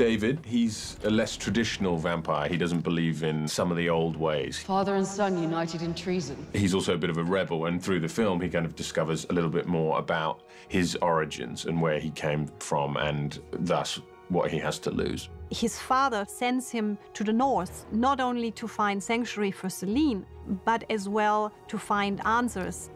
David, he's a less traditional vampire. He doesn't believe in some of the old ways. Father and son united in treason. He's also a bit of a rebel, and through the film, he kind of discovers a little bit more about his origins and where he came from, and thus what he has to lose. His father sends him to the north, not only to find sanctuary for Selene, but as well to find answers.